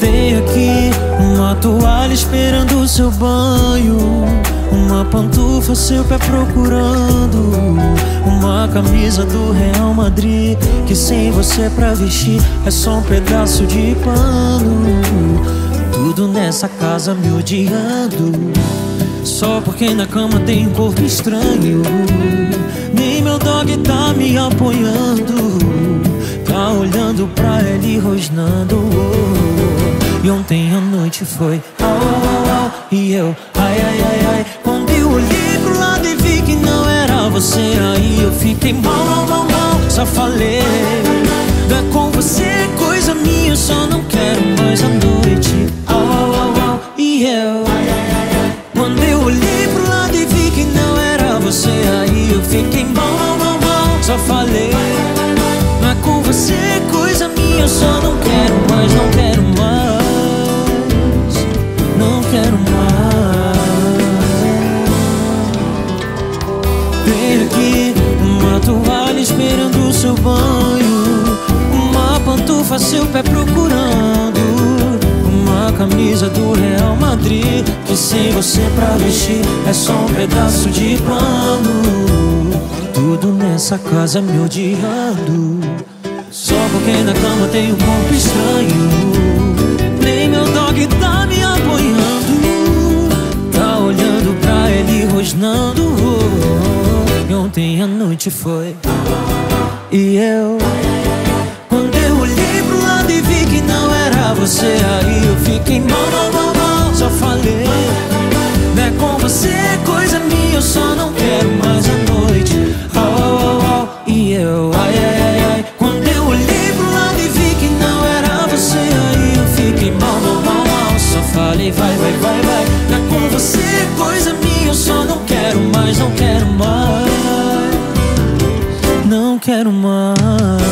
Tem aqui uma toalha esperando o seu banho. Uma pantufa, seu pé procurando. Uma camisa do Real Madrid Que sem você pra vestir é só um pedaço de pano. Tudo nessa casa me odiando Só porque na cama tem um corpo estranho. Nem meu dog tá me apoiando Tá olhando pra ele rosnando. E ontem à noite foi au, au, au, E eu ai, ai, ai, ai. Quando eu olhei pro lado e vi que não era você Aí eu fiquei mal, mal, mal, mal. Só falei Não é com você, quero mais. Vem aqui, uma toalha esperando o seu banho, uma pantufa, seu pé procurando. Uma camisa do Real Madrid Que sem você pra vestir é só um pedaço de pano Tudo nessa casa me odiando Só porque na cama tem um corpo estranho ontem à noite foi. E eu Quando eu olhei pro lado e vi que não era você Aí eu fiquei mal, mal, mal, mal Só falei. Não é com você, coisa minha Eu só não quero mais a noite. Au, au, au, E eu, ai, ai, ai, ai. Quando eu olhei pro lado e vi que não era você Aí eu fiquei mal, mal, mal, mal Só falei, vai, vai, vai, quero mais.